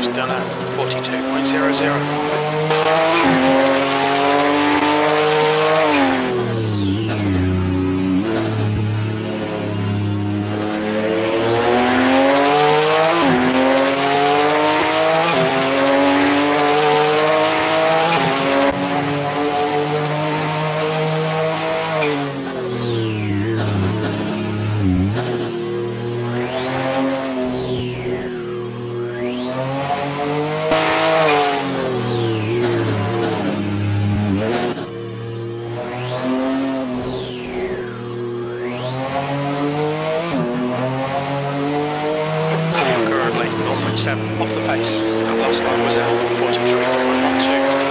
just done at 42.00. Mm-hmm. seven off the pace. That last line was at 143.12.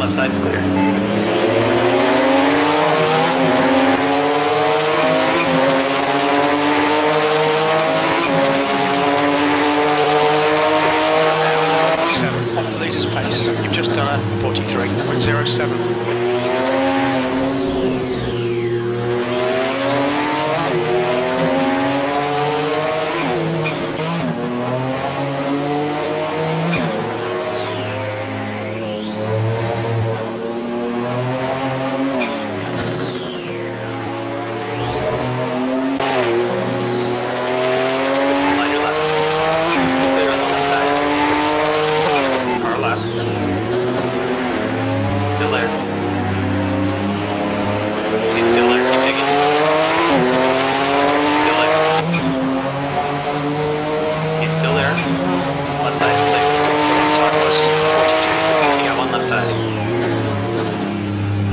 Left side. Side's clear. Seven off the leader's pace. You've just done a 43.07.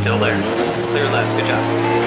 Still there. Clear left. Good job.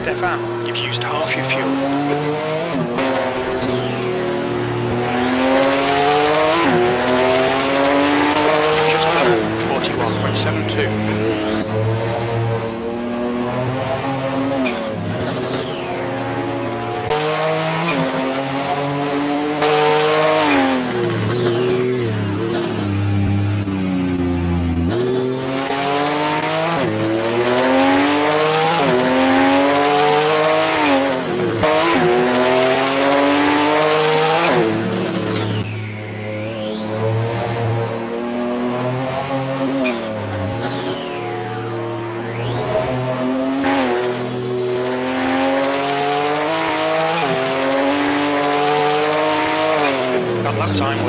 Stefan, you've used half your fuel. Just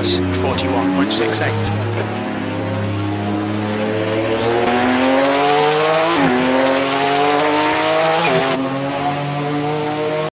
Was 41.68.